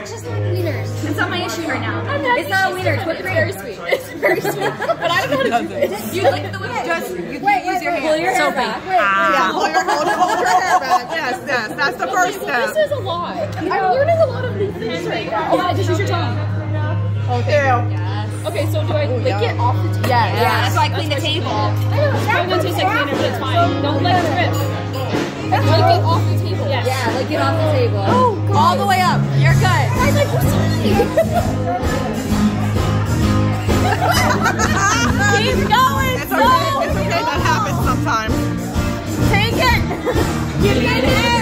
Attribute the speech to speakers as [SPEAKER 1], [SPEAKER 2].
[SPEAKER 1] It's just like wieners. It's not my issue right now. It's not a Whipped. It's very
[SPEAKER 2] sweet. It's very sweet. but I don't know how to do this. You lick
[SPEAKER 1] the whipped Just you wait, wait, your wait, hand. Your so wait, wait. Ah. Yeah, pull your, hold, hold your hair back.
[SPEAKER 3] Yes, yes. That's the first step. This
[SPEAKER 2] is a lot. I'm learning a lot of new things right now. Yeah, just use your tongue.
[SPEAKER 3] Okay. Ew.
[SPEAKER 1] Yes.
[SPEAKER 2] Okay, so do I Ooh, lick yeah. it off the table? Yes. Yeah, yes. So I clean That's the table. I know. That tastes like cleaner, but it's fine. Don't let it rip. Lick it off the table. Yes. Yeah, like
[SPEAKER 1] get off the table. Oh, All the way
[SPEAKER 4] up. You're good.
[SPEAKER 1] I
[SPEAKER 2] like what's
[SPEAKER 3] Keep
[SPEAKER 2] going. It's okay. It's okay. That
[SPEAKER 3] happens sometimes.
[SPEAKER 2] Take it. Give me an